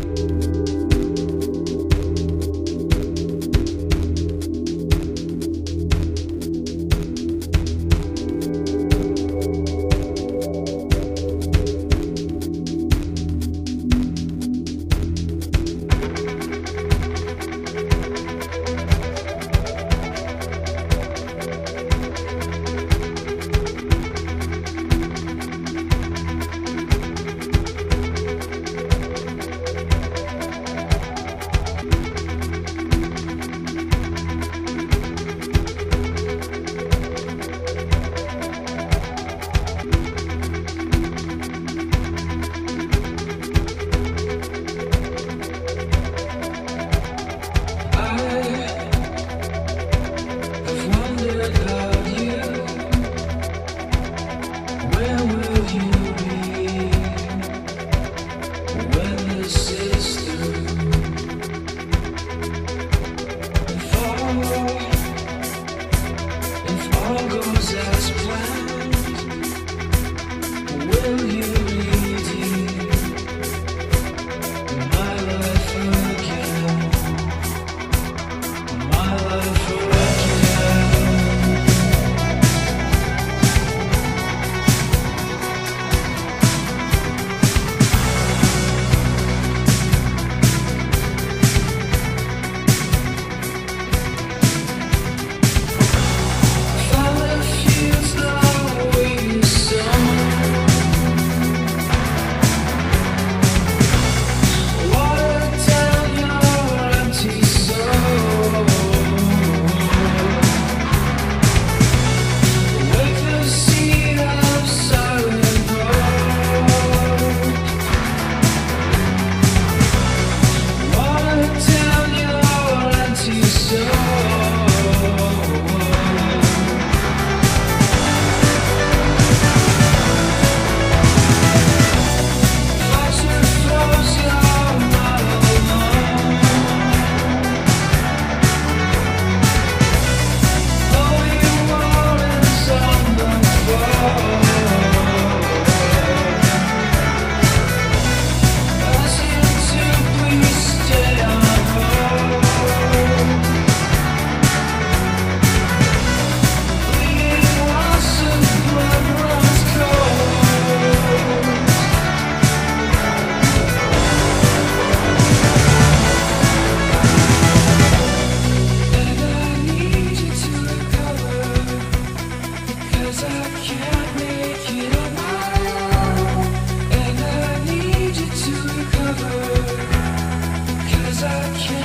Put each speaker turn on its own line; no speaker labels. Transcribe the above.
Where I can